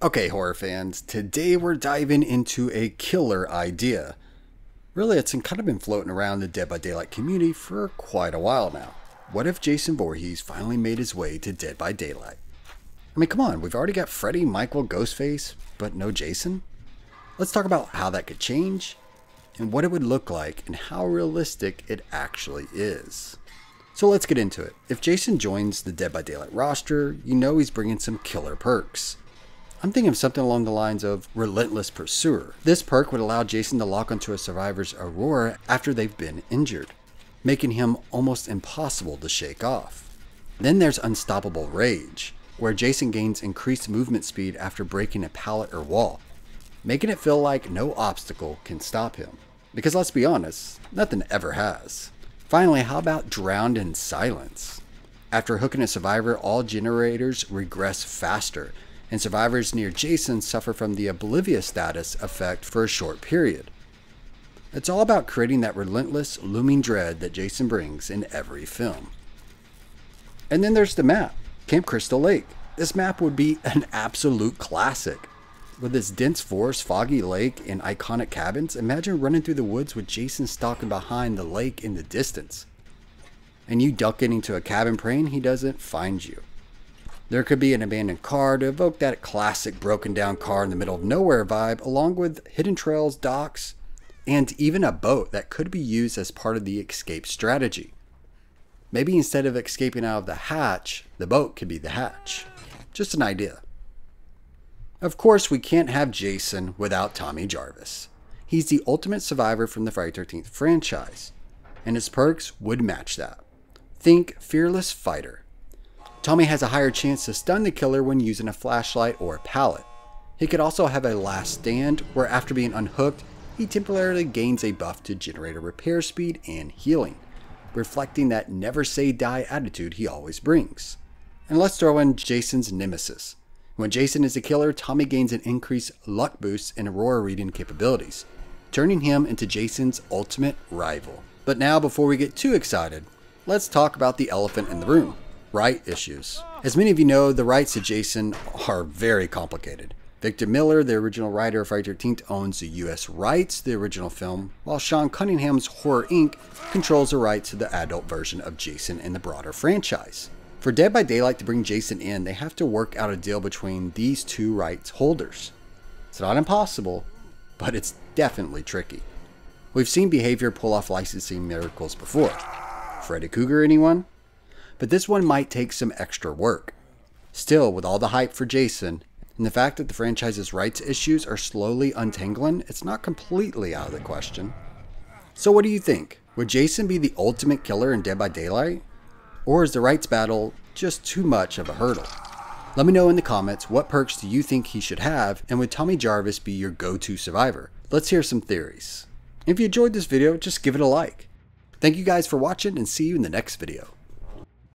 Okay, horror fans, today we're diving into a killer idea. Really, it's kind of been floating around the Dead by Daylight community for quite a while now. What if Jason Voorhees finally made his way to Dead by Daylight? I mean, come on, we've already got Freddy, Michael, Ghostface, but no Jason? Let's talk about how that could change, and what it would look like, and how realistic it actually is. So let's get into it. If Jason joins the Dead by Daylight roster, you know he's bringing some killer perks. I'm thinking of something along the lines of Relentless Pursuer. This perk would allow Jason to lock onto a survivor's aurora after they've been injured, making him almost impossible to shake off. Then there's Unstoppable Rage, where Jason gains increased movement speed after breaking a pallet or wall, making it feel like no obstacle can stop him. Because let's be honest, nothing ever has. Finally, how about Drowned in Silence? After hooking a survivor, all generators regress faster, and survivors near Jason suffer from the oblivious status effect for a short period. It's all about creating that relentless, looming dread that Jason brings in every film. And then there's the map, Camp Crystal Lake. This map would be an absolute classic. With its dense forest, foggy lake, and iconic cabins, imagine running through the woods with Jason stalking behind the lake in the distance. And you ducking into a cabin praying he doesn't find you. There could be an abandoned car to evoke that classic broken down car in the middle of nowhere vibe, along with hidden trails, docks, and even a boat that could be used as part of the escape strategy. Maybe instead of escaping out of the hatch, the boat could be the hatch. Just an idea. Of course, we can't have Jason without Tommy Jarvis. He's the ultimate survivor from the Friday 13th franchise, and his perks would match that. Think Fearless Fighter, Tommy has a higher chance to stun the killer when using a flashlight or a pallet. He could also have a last stand, where after being unhooked, he temporarily gains a buff to generator repair speed and healing, reflecting that never say die attitude he always brings. And let's throw in Jason's nemesis. When Jason is a killer, Tommy gains an increased luck boost and aurora reading capabilities, turning him into Jason's ultimate rival. But now, before we get too excited, let's talk about the elephant in the room right issues. As many of you know, the rights to Jason are very complicated. Victor Miller, the original writer of Friday the 13th, owns the US rights to the original film, while Sean Cunningham's Horror Inc. controls the rights to the adult version of Jason in the broader franchise. For Dead by Daylight to bring Jason in, they have to work out a deal between these two rights holders. It's not impossible, but it's definitely tricky. We've seen Behaviour pull off licensing miracles before. Freddy Krueger, anyone? But this one might take some extra work. Still, with all the hype for Jason, and the fact that the franchise's rights issues are slowly untangling, it's not completely out of the question. So, what do you think? Would Jason be the ultimate killer in Dead by Daylight? Or is the rights battle just too much of a hurdle? Let me know in the comments what perks do you think he should have, and would Tommy Jarvis be your go to survivor? Let's hear some theories. If you enjoyed this video, just give it a like. Thank you guys for watching and see you in the next video.